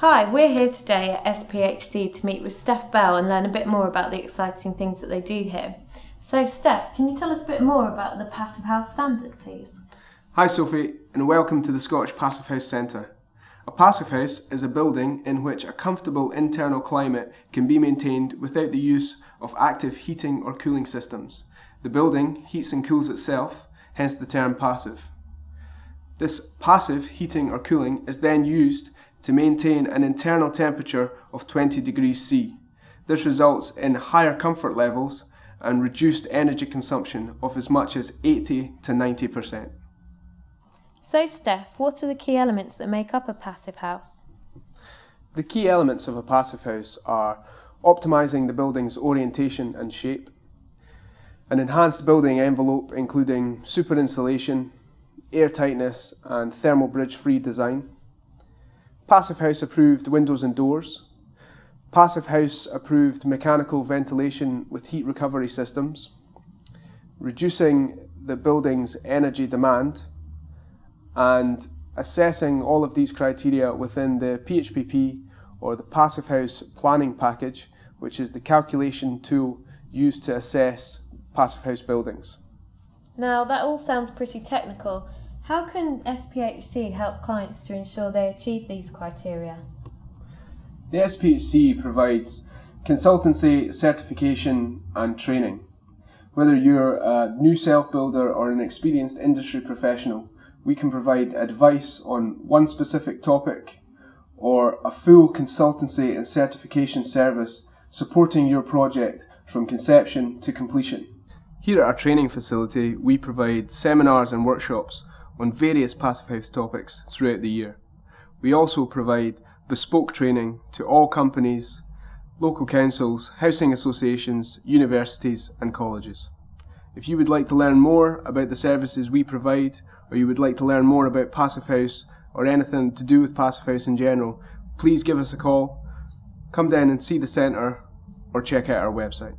Hi, we're here today at SPHC to meet with Steph Bell and learn a bit more about the exciting things that they do here. So, Steph, can you tell us a bit more about the Passive House Standard, please? Hi Sophie, and welcome to the Scottish Passive House Centre. A passive house is a building in which a comfortable internal climate can be maintained without the use of active heating or cooling systems. The building heats and cools itself, hence the term passive. This passive heating or cooling is then used to maintain an internal temperature of 20 degrees C. This results in higher comfort levels and reduced energy consumption of as much as 80 to 90%. So, Steph, what are the key elements that make up a passive house? The key elements of a passive house are optimizing the building's orientation and shape, an enhanced building envelope including super insulation, air tightness and thermal bridge free design, Passive House approved windows and doors, Passive House approved mechanical ventilation with heat recovery systems, reducing the building's energy demand, and assessing all of these criteria within the PHPP or the Passive House Planning Package, which is the calculation tool used to assess passive house buildings. Now, that all sounds pretty technical. How can SPHC help clients to ensure they achieve these criteria? The SPHC provides consultancy, certification, and training. Whether you're a new self builder or an experienced industry professional, we can provide advice on one specific topic or a full consultancy and certification service supporting your project from conception to completion. Here at our training facility, we provide seminars and workshops on various Passive House topics throughout the year. We also provide bespoke training to all companies, local councils, housing associations, universities and colleges. If you would like to learn more about the services we provide, or you would like to learn more about Passive House or anything to do with Passive House in general, please give us a call, come down and see the centre, or check out our website.